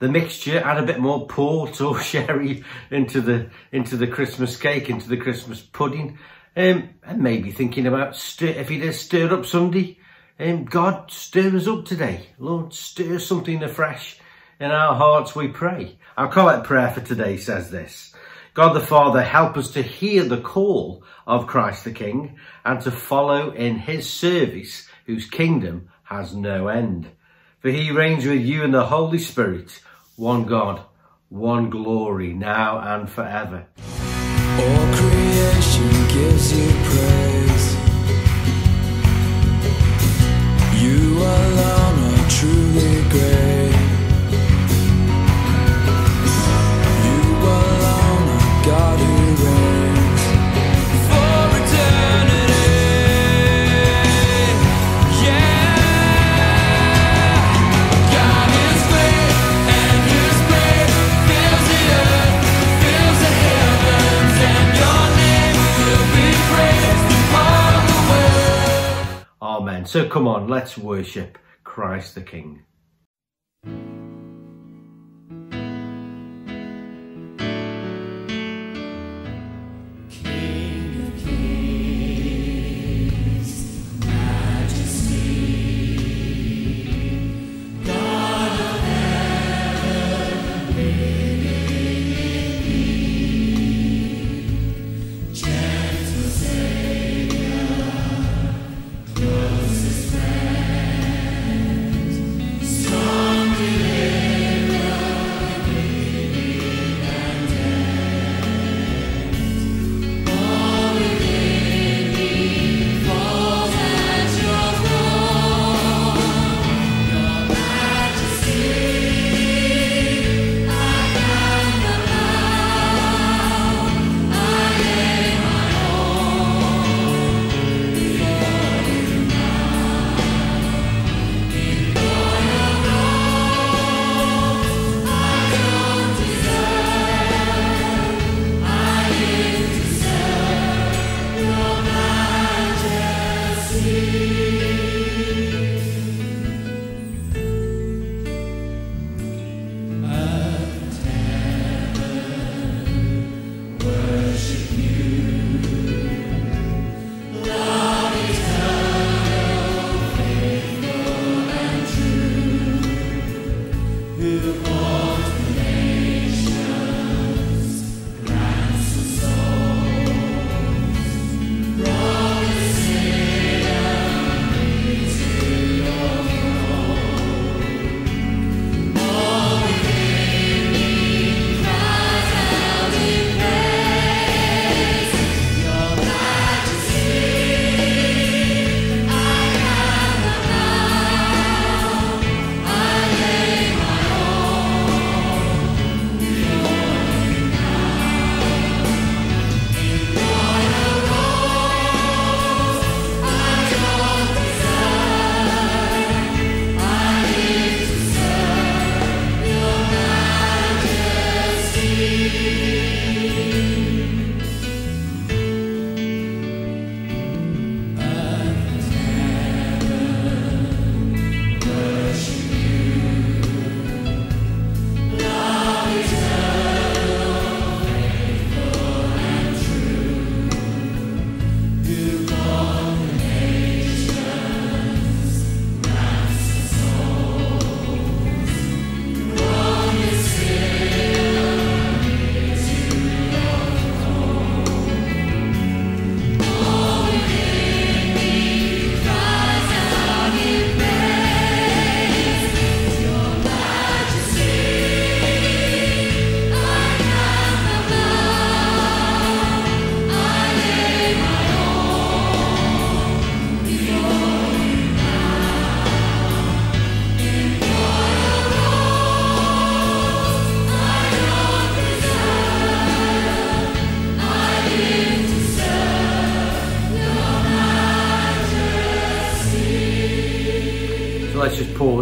the mixture, add a bit more port or sherry into the into the Christmas cake, into the Christmas pudding, um, and maybe thinking about stir, if it is Stir Up Sunday, um, God stir us up today. Lord, stir something afresh in our hearts, we pray. Our collect prayer for today says this. God the Father, help us to hear the call of Christ the King and to follow in his service whose kingdom has no end. For he reigns with you in the Holy Spirit, one God, one glory, now and forever. All creation gives you praise. So come on, let's worship Christ the King.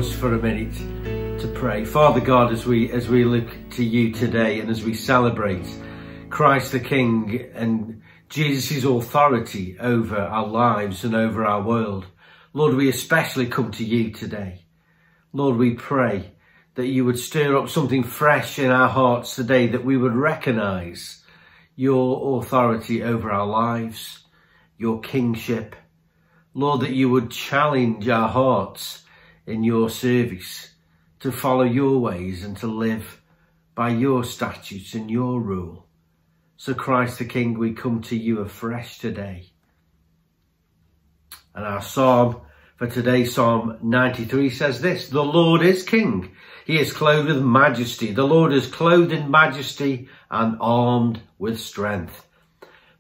Pause for a minute to pray. Father God, as we as we look to you today and as we celebrate Christ the King and Jesus' authority over our lives and over our world, Lord, we especially come to you today. Lord, we pray that you would stir up something fresh in our hearts today, that we would recognize your authority over our lives, your kingship. Lord, that you would challenge our hearts in your service to follow your ways and to live by your statutes and your rule. So Christ the King, we come to you afresh today. And our psalm for today, Psalm 93 says this, The Lord is King. He is clothed with majesty. The Lord is clothed in majesty and armed with strength.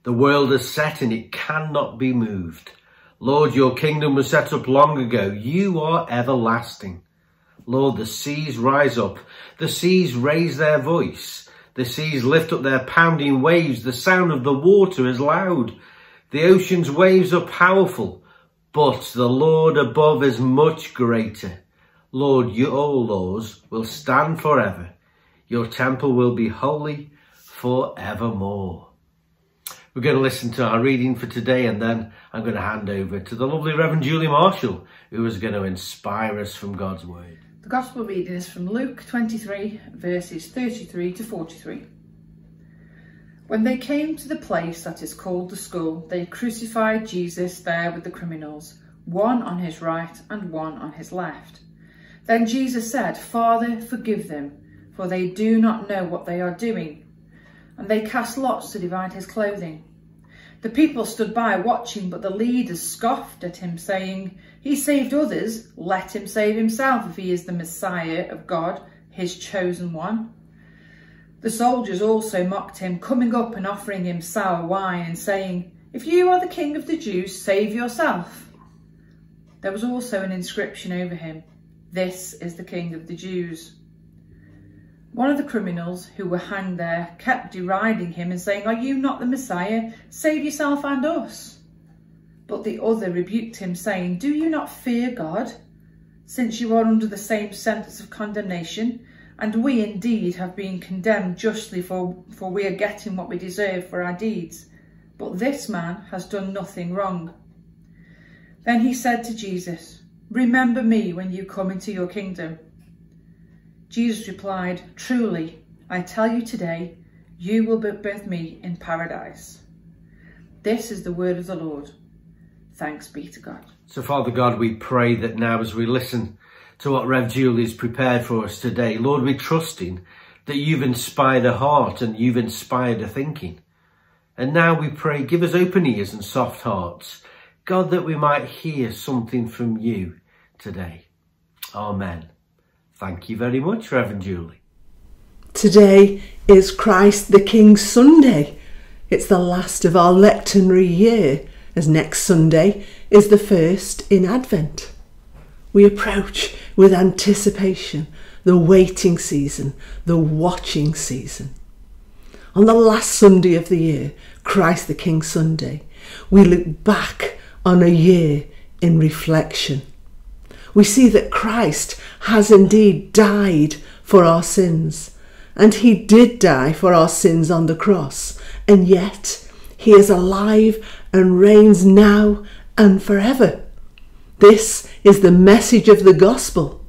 The world is set and it cannot be moved. Lord, your kingdom was set up long ago. You are everlasting. Lord, the seas rise up. The seas raise their voice. The seas lift up their pounding waves. The sound of the water is loud. The ocean's waves are powerful, but the Lord above is much greater. Lord, your laws will stand forever. Your temple will be holy forevermore. We're going to listen to our reading for today and then I'm going to hand over to the lovely Reverend Julie Marshall, who is going to inspire us from God's Word. The Gospel reading is from Luke 23, verses 33 to 43. When they came to the place that is called the Skull, they crucified Jesus there with the criminals, one on his right and one on his left. Then Jesus said, Father, forgive them, for they do not know what they are doing. And they cast lots to divide his clothing. The people stood by watching, but the leaders scoffed at him, saying, He saved others, let him save himself if he is the Messiah of God, his chosen one. The soldiers also mocked him, coming up and offering him sour wine and saying, If you are the king of the Jews, save yourself. There was also an inscription over him, This is the king of the Jews. One of the criminals who were hanged there kept deriding him and saying, Are you not the Messiah? Save yourself and us. But the other rebuked him, saying, Do you not fear God, since you are under the same sentence of condemnation? And we indeed have been condemned justly, for, for we are getting what we deserve for our deeds. But this man has done nothing wrong. Then he said to Jesus, Remember me when you come into your kingdom. Jesus replied, Truly, I tell you today, you will be with me in paradise. This is the word of the Lord. Thanks be to God. So, Father God, we pray that now as we listen to what Rev Julie's prepared for us today, Lord, we're trusting that you've inspired a heart and you've inspired a thinking. And now we pray, give us open ears and soft hearts, God, that we might hear something from you today. Amen. Thank you very much, Reverend Julie. Today is Christ the King Sunday. It's the last of our lectionary year, as next Sunday is the first in Advent. We approach with anticipation the waiting season, the watching season. On the last Sunday of the year, Christ the King Sunday, we look back on a year in reflection. We see that Christ has indeed died for our sins, and he did die for our sins on the cross, and yet he is alive and reigns now and forever. This is the message of the gospel.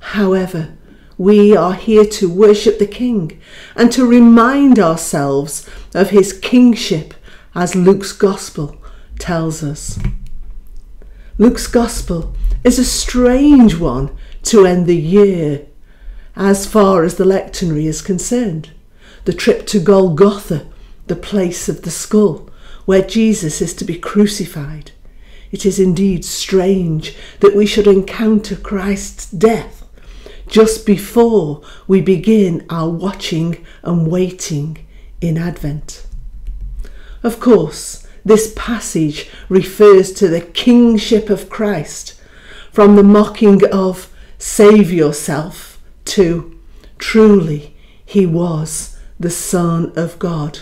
However, we are here to worship the King and to remind ourselves of his kingship as Luke's gospel tells us. Luke's gospel is a strange one to end the year as far as the lectionary is concerned. The trip to Golgotha, the place of the skull, where Jesus is to be crucified. It is indeed strange that we should encounter Christ's death just before we begin our watching and waiting in Advent. Of course, this passage refers to the kingship of Christ, from the mocking of save yourself to truly he was the Son of God,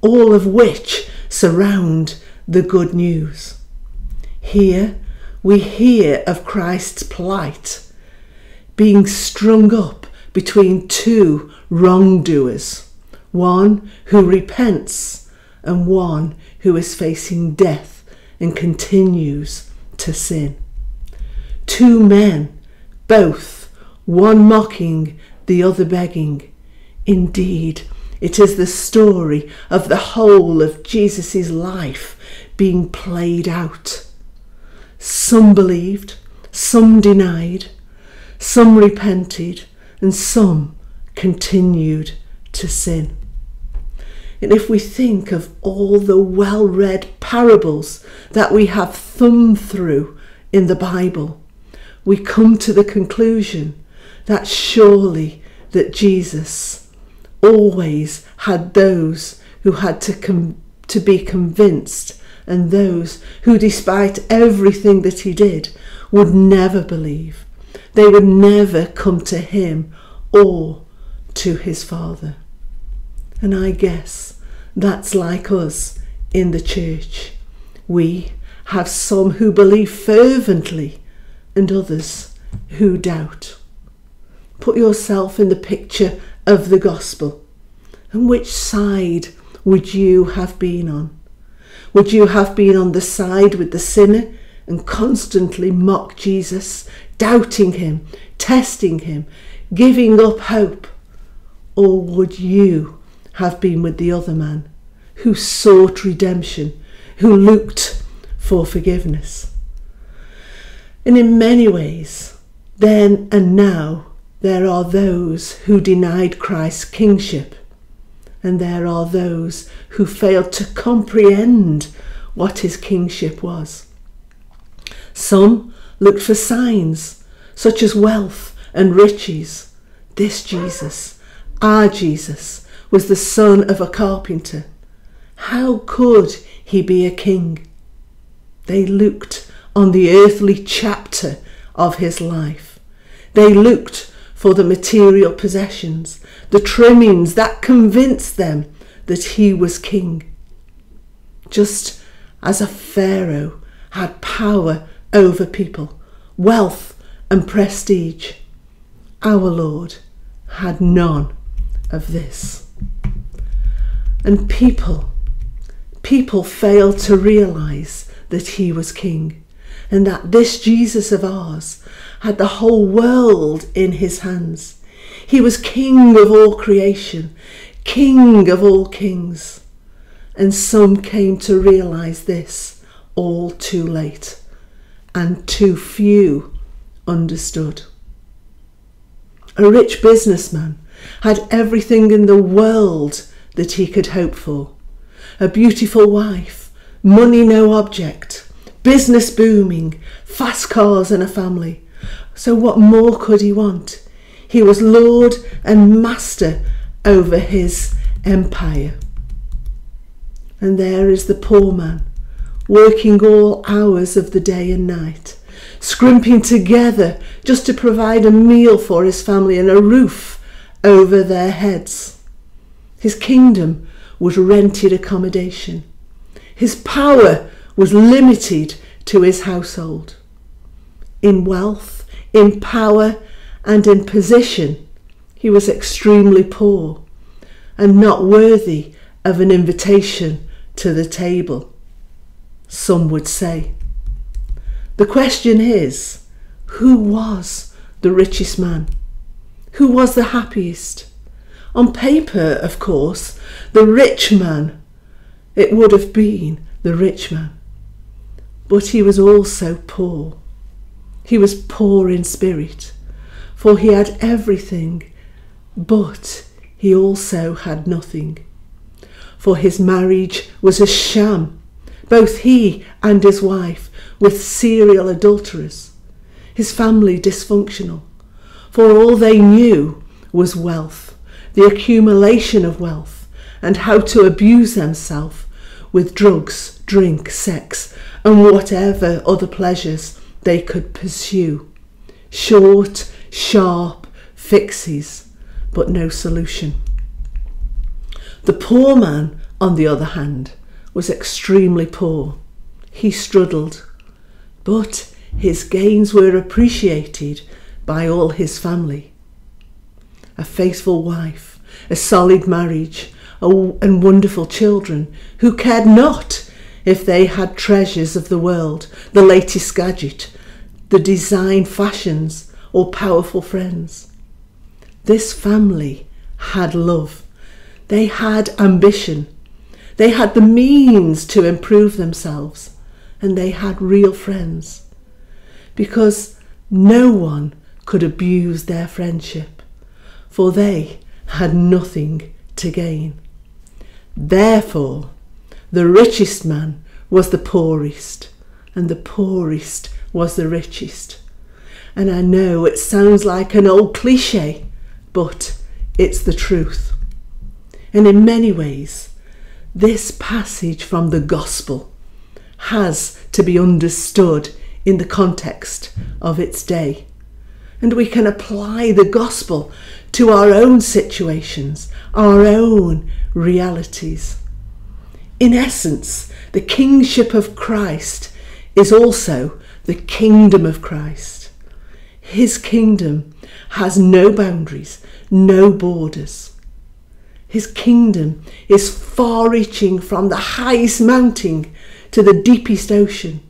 all of which surround the good news. Here we hear of Christ's plight, being strung up between two wrongdoers, one who repents and one who is facing death and continues to sin. Two men, both, one mocking, the other begging. Indeed, it is the story of the whole of Jesus' life being played out. Some believed, some denied, some repented, and some continued to sin. And if we think of all the well read parables that we have thumbed through in the Bible, we come to the conclusion that surely that Jesus always had those who had to com- to be convinced and those who despite everything that he did would never believe. They would never come to him or to his father. And i guess that's like us in the church. We have some who believe fervently and others who doubt put yourself in the picture of the gospel and which side would you have been on? Would you have been on the side with the sinner and constantly mock Jesus, doubting him, testing him, giving up hope? Or would you have been with the other man who sought redemption, who looked for forgiveness? And in many ways, then and now, there are those who denied Christ's kingship and there are those who failed to comprehend what his kingship was. Some looked for signs, such as wealth and riches. This Jesus, our Jesus, was the son of a carpenter. How could he be a king? They looked on the earthly chapter of his life. They looked for the material possessions, the trimmings that convinced them that he was king. Just as a Pharaoh had power over people, wealth and prestige, our Lord had none of this. And people, people failed to realize that he was king and that this Jesus of ours had the whole world in his hands. He was king of all creation, king of all kings. And some came to realize this all too late, and too few understood. A rich businessman had everything in the world that he could hope for a beautiful wife, money no object, business booming, fast cars and a family. So, what more could he want? He was lord and master over his empire. And there is the poor man, working all hours of the day and night, scrimping together just to provide a meal for his family and a roof over their heads. His kingdom was rented accommodation. His power was limited to his household. In wealth, in power, and in position, he was extremely poor and not worthy of an invitation to the table, some would say. The question is who was the richest man? Who was the happiest? On paper, of course, the rich man, it would have been the rich man. But he was also poor. He was poor in spirit, for he had everything, but he also had nothing. For his marriage was a sham, both he and his wife with serial adulterers, his family dysfunctional, for all they knew was wealth, the accumulation of wealth, and how to abuse themselves with drugs, drink, sex, and whatever other pleasures they could pursue. Short, sharp fixes, but no solution. The poor man, on the other hand, was extremely poor. He struggled, but his gains were appreciated by all his family. A faithful wife, a solid marriage, and wonderful children who cared not if they had treasures of the world, the latest gadget, the design fashions, or powerful friends. This family had love. They had ambition. They had the means to improve themselves. And they had real friends. Because no one could abuse their friendship. For they had nothing to gain. Therefore, the richest man was the poorest, and the poorest was the richest. And I know it sounds like an old cliche, but it's the truth. And in many ways, this passage from the gospel has to be understood in the context of its day. And we can apply the gospel to our own situations, our own realities. In essence, the kingship of Christ is also the kingdom of Christ. His kingdom has no boundaries, no borders. His kingdom is far reaching from the highest mountain to the deepest ocean.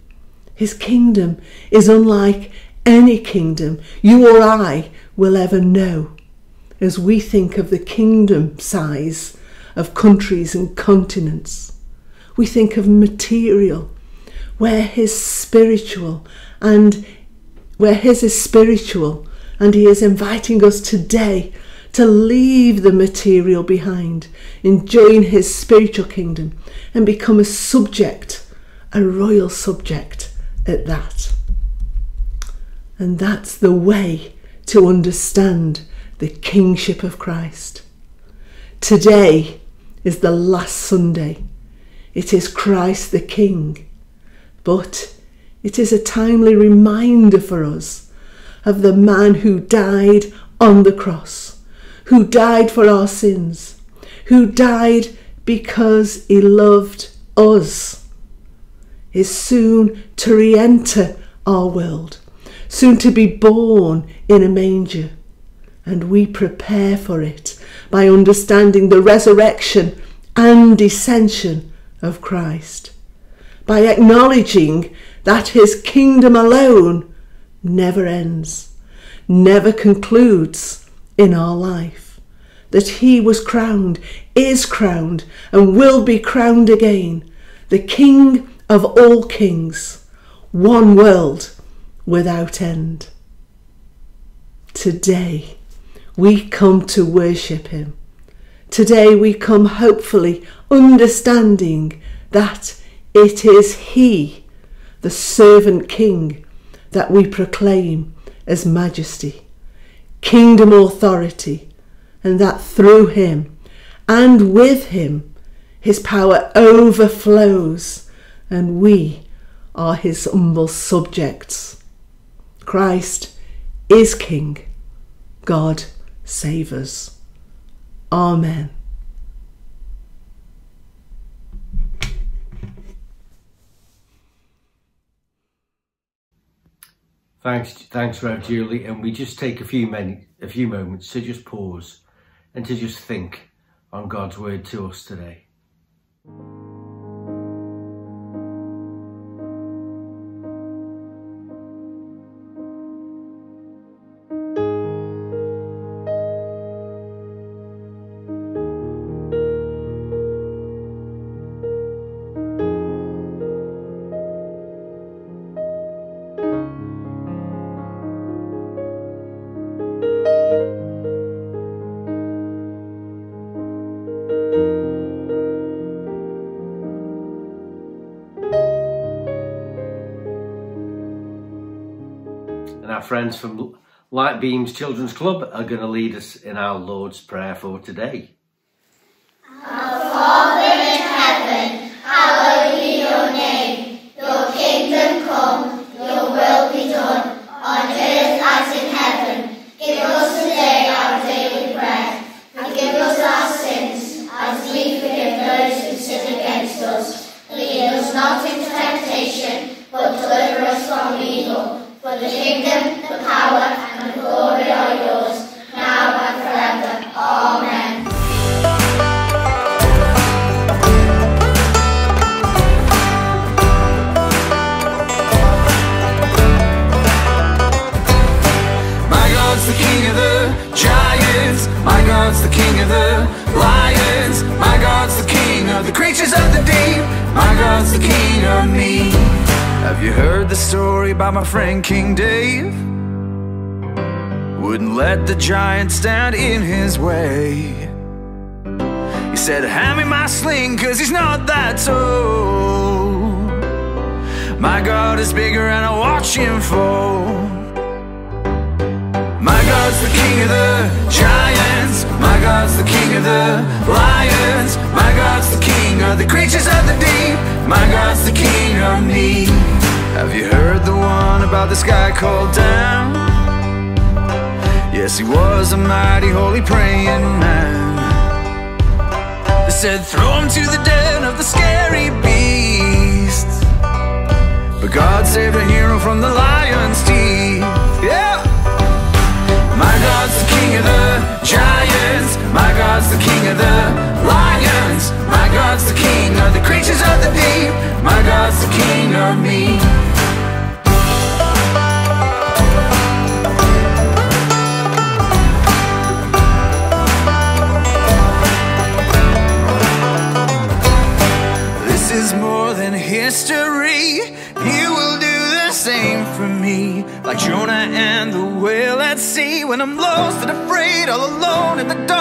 His kingdom is unlike any kingdom you or I will ever know. As we think of the kingdom size of countries and continents, we think of material, where his spiritual and where his is spiritual and he is inviting us today to leave the material behind and join his spiritual kingdom and become a subject, a royal subject at that. And that's the way to understand the kingship of Christ. Today is the last Sunday. It is Christ the King. But it is a timely reminder for us of the man who died on the cross, who died for our sins, who died because he loved us, is soon to re enter our world, soon to be born in a manger. And we prepare for it by understanding the resurrection and descension of Christ, by acknowledging that his kingdom alone never ends, never concludes in our life, that he was crowned, is crowned, and will be crowned again, the King of all kings, one world without end. Today, we come to worship him. Today, we come hopefully understanding that it is he, the servant king, that we proclaim as majesty, kingdom authority, and that through him and with him his power overflows, and we are his humble subjects. Christ is King. God save us. Amen. Thanks, thanks, Rev Julie. And we just take a few men, a few moments to just pause and to just think on God's word to us today. Friends from Light Beams Children's Club are going to lead us in our Lord's Prayer for today. Friend King Dave? Wouldn't let the giant stand in his way. He said, Hand me my sling, cause he's not that tall. My God is bigger and I watch him fall. My God's the king of the giants. My God's the king of the lions. My God's the king of the creatures of the deep. My God's the king of me. Have you heard the one about this guy called Dan? Yes, he was a mighty holy praying man. They said, throw him to the den of the scary beasts. But God saved a hero from the lion's teeth. Yeah! My God's the king of the giants. My God's the king of the lions. My God's the king of the creatures of the deep. My God's the king of me. The dark,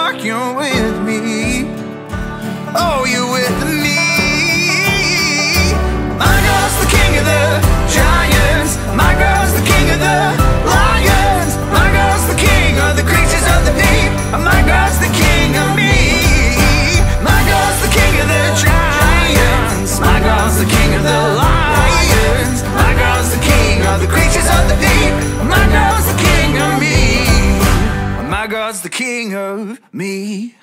The king of me.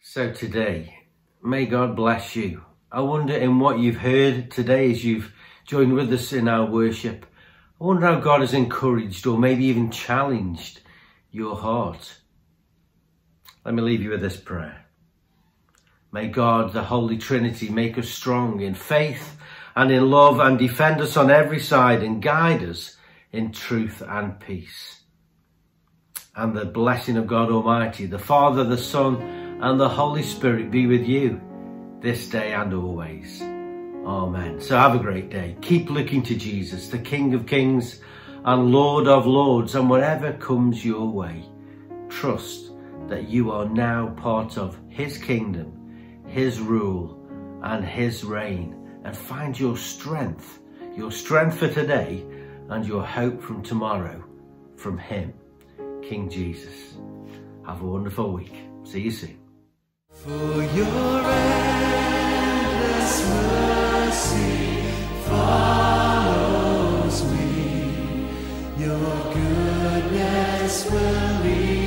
So today, may God bless you. I wonder in what you've heard today as you've joined with us in our worship. I wonder how God has encouraged or maybe even challenged your heart. Let me leave you with this prayer. May God, the Holy Trinity, make us strong in faith and in love and defend us on every side and guide us in truth and peace. And the blessing of God Almighty, the Father, the Son, and the Holy Spirit be with you this day and always. Amen. So have a great day. Keep looking to Jesus, the King of Kings and Lord of Lords, and whatever comes your way, trust that you are now part of His kingdom, His rule, and His reign, and find your strength, your strength for today, and your hope from tomorrow from Him, King Jesus. Have a wonderful week. See you soon. For your endless mercy follows me, your goodness will lead.